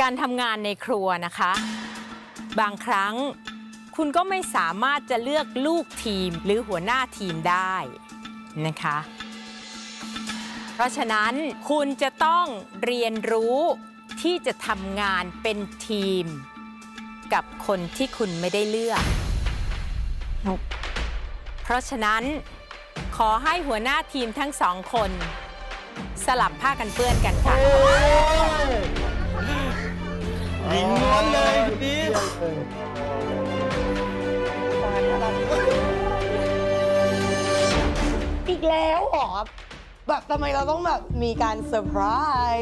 การทำงานในครัวนะคะ บางครั้งคุณก็ไม่สามารถจะเลือกลูกทีมหรือหัวหน้าทีมได้นะคะ เพราะฉะนั้นคุณจะต้องเรียนรู้ที่จะทำงานเป็นทีม กับคนที่คุณไม่ได้เลือก เพราะฉะนั้นขอให้หัวหน้าทีมทั้งสองคน สลับผ้ากันเปื้อนกันค่ะ หญิงล้วนเลยคนนี้อีกแล้วเหรอแบบทำไมเราต้องแบบมีการเซอร์ไพร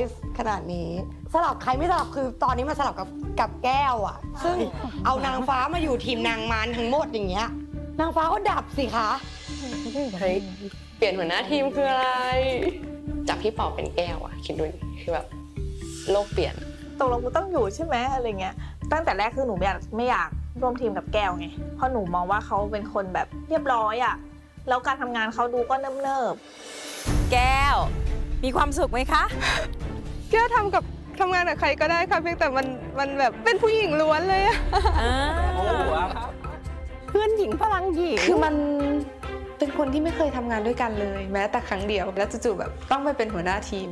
ส์ขนาดนี้สลับใครไม่สลับคือตอนนี้มาสลับกับกับแก้วอะซึ่งเอานางฟ้ามาอยู่ทีมนางมารทั้งหมดอย่างเงี้ย นางฟ้าก็ดับสิคะเฮ้ยเปลี่ยนหัวหน้าทีมคืออะไร จากพี่เป่าเป็นแก้วอะคิดดูดิคือแบบโลกเปลี่ยน ตกลงกูต้องอยู่ใช่ไหมอะไรเงี้ยตั้งแต่แรกคือหนูไม่อยากไม่อยากร่วมทีมกับแก้วไงเพราะหนูมองว่าเขาเป็นคนแบบเรียบร้อยอะแล้วการทำงานเขาดูก็เนิบแก้ว มีความสุขไหมคะแก้วทำกับทำงานกับใครก็ได้ค่ะเพียงแต่มันมันแบบเป็นผู้หญิงล้วนเลยอะอ่าเพื่อนหญิงพลังหญิงคือมันเป็นคนที่ไม่เคยทำงานด้วยกันเลย แม้แต่ครั้งเดียว แล้วจู่ๆแบบต้องไปเป็นหัวหน้าทีม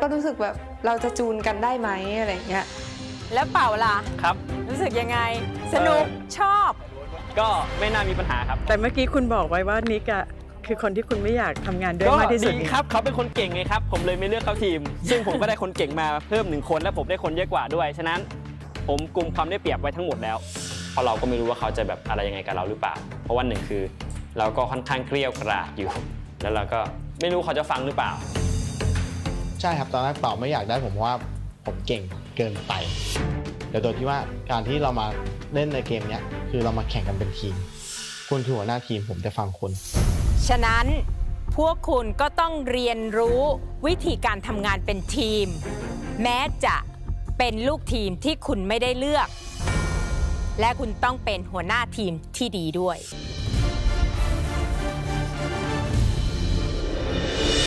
ก็รู้สึกแบบเราจะจูนกันได้ไหมอะไรอย่างเงี้ยแล้วเป่าล่ะครับ รู้สึกยังไง สนุกชอบ ก็ไม่น่ามีปัญหาครับ แต่เมื่อกี้คุณบอกไว้ว่านิกอะคือคนที่คุณไม่อยากทำงานด้วยก็มากที่สุดดีนี่ครับเขาเป็นคนเก่งไงครับ ผมเลยไม่เลือกเขาทีม ซึ่งผมก็ได้คนเก่งมาเพิ่มหนึ่งคนและผมได้คนเยอะกว่าด้วย ฉะนั้น ผมกลุ่มความได้เปรียบไว้ทั้งหมดแล้ว เพราะเราก็ไม่รู้ว่าเขาจะแบบอะไรยังไงกับเราหรือเปล่า เพราะว่าหนึ่งคือ เราก็ค่อนข้างเกลียวกราดอยู่ แล้วเราก็ไม่รู้เขาจะฟังหรือเปล่า ใช่ครับตอนแรกเป่าไม่อยากได้ผมเพราะว่าผมเก่งเกินไปแต่โดยที่ว่าการที่เรามาเล่นในเกมนี้คือเรามาแข่งกันเป็นทีม คุณคือหัวหน้าทีมผมจะฟังคุณฉะนั้นพวกคุณก็ต้องเรียนรู้วิธีการทำงานเป็นทีม แม้จะเป็นลูกทีมที่คุณไม่ได้เลือก และคุณต้องเป็นหัวหน้าทีมที่ดีด้วย